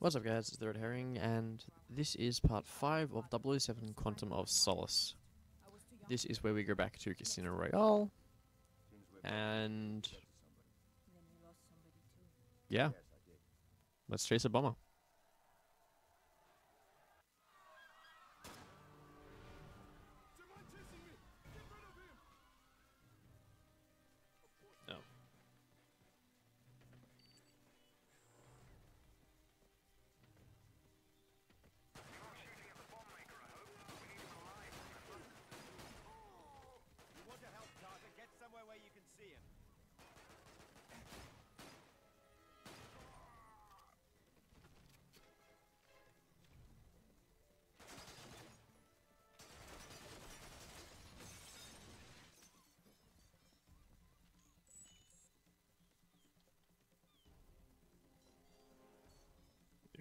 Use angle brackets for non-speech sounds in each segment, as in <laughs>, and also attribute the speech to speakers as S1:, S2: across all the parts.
S1: What's up guys, it's the Red Herring, and this is part 5 of 007 Quantum of Solace. This is where we go back to Casino Royale, and... Yeah. Let's chase a bomber.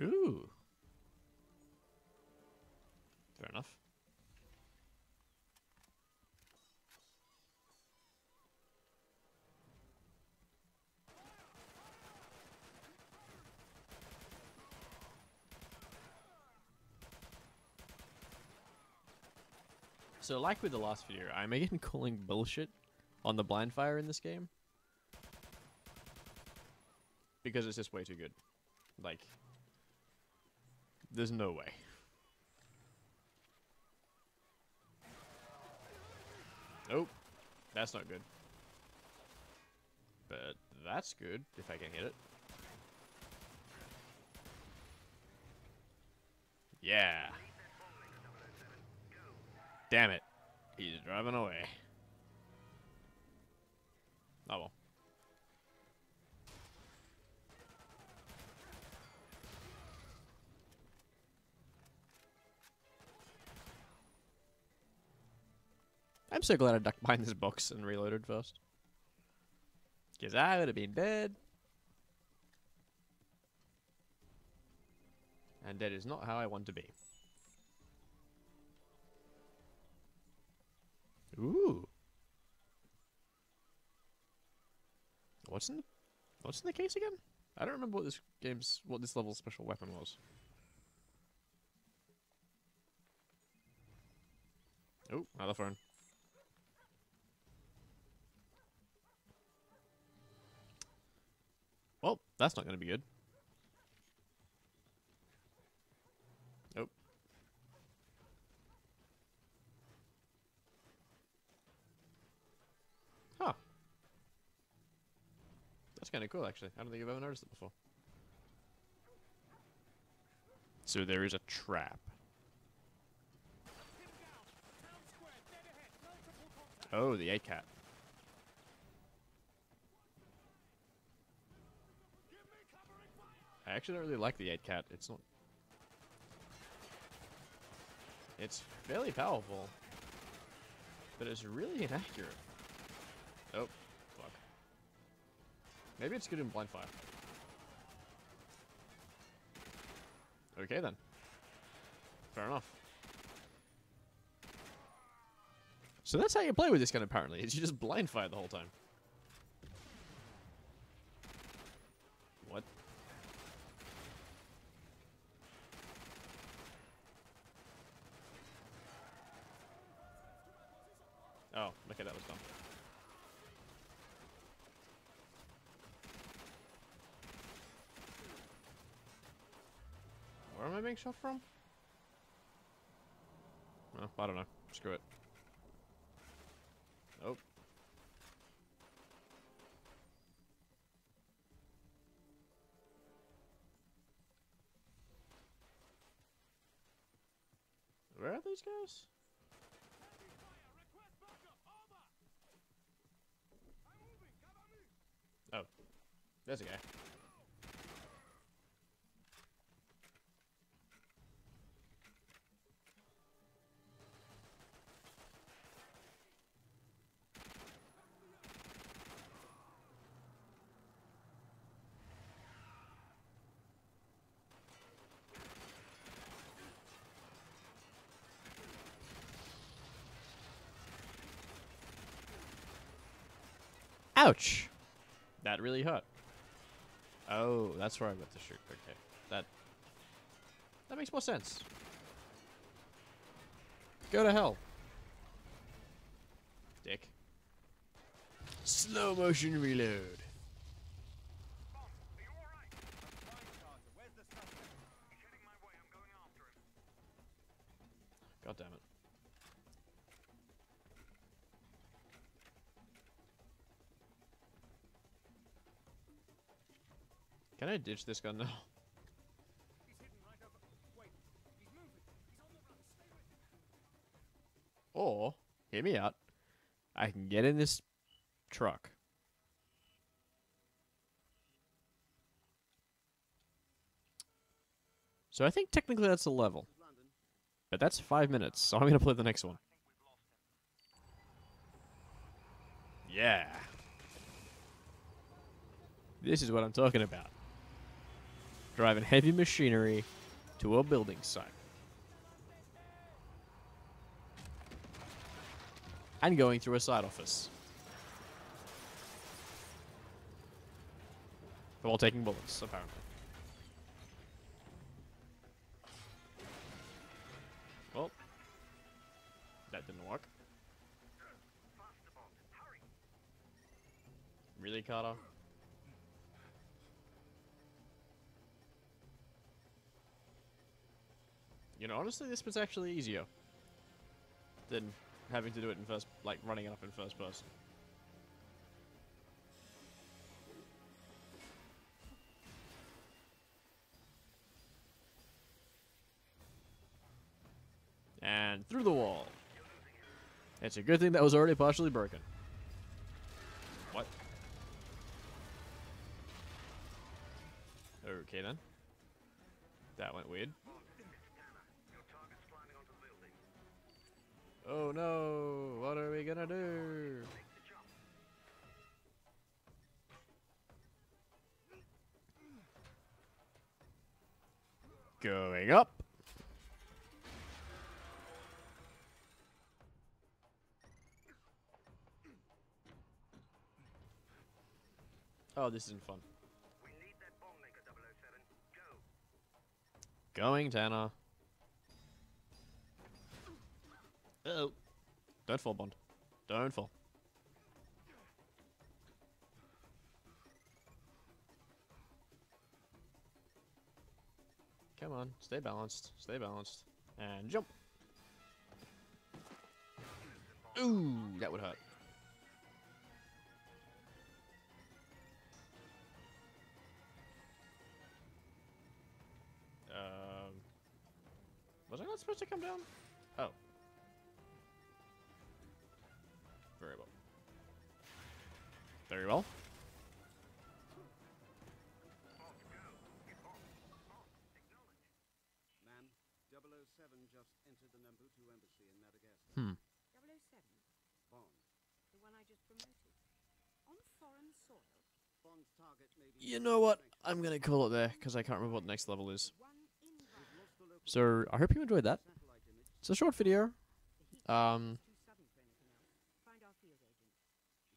S1: Ooh. Fair enough. So, like with the last video, I'm again calling bullshit on the blind fire in this game. Because it's just way too good. Like, there's no way. Nope. That's not good. But that's good, if I can hit it. Yeah. Damn it. He's driving away. I'm so glad I ducked behind this box and reloaded first. Because I would have been dead. And that is not how I want to be. Ooh. What's in the, what's in the case again? I don't remember what this game's what this level's special weapon was. Oh, another phone. Well, that's not going to be good. Nope. Huh. That's kind of cool, actually. I don't think I've ever noticed it before. So there is a trap. Oh, the A-cat. I actually don't really like the 8 cat. It's not. It's fairly powerful, but it's really inaccurate. Oh, fuck. Maybe it's good in blind fire. Okay then. Fair enough. So that's how you play with this gun apparently, is <laughs> you just blind fire the whole time. What? Oh, okay, that was dumb. Where am I being shot from? I don't know. Screw it. Nope. Where are these guys? Oh. There's a guy. Ouch! That really hurt. Oh, that's where I got to shoot. Okay, that that makes more sense. Go to hell, dick. Slow motion reload.
S2: The?
S1: God damn it. Can I ditch this gun now? Or, hear me out, I can get in this truck. So I think technically that's a level. But that's five minutes, so I'm gonna play the next one. Yeah. This is what I'm talking about. Driving heavy machinery to a building site. And going through a side office. While taking bullets, apparently. Well, that didn't work. Really, Carter? You know, honestly, this was actually easier than having to do it in first, like running it up in first person. And through the wall. It's a good thing that was already partially broken. What? Okay then. That went weird. Oh no! What are we gonna do? Going up. Oh, this isn't fun. Going, Tanner. Uh oh. Don't fall, Bond. Don't fall. Come on, stay balanced. Stay balanced. And jump. Ooh, that would hurt. Um, was I not supposed to come down? Oh. Very well.
S3: Man, 007 just entered the Nambutu embassy in Madagascar.
S1: Hmm.
S4: 007,
S3: Bond.
S4: the one I just promoted. On foreign soil,
S3: Bond's target may.
S1: You know what? I'm gonna call it there because I can't remember what the next level is.
S4: one invalid.
S3: Lost the local
S1: So I hope you enjoyed that. It's a short video. Um,
S4: is too sudden for anything else. Find our field agent.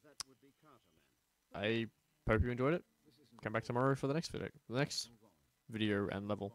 S3: That would be Carter, man.
S1: I hope you enjoyed it. Come back tomorrow for the next video, the next video and level.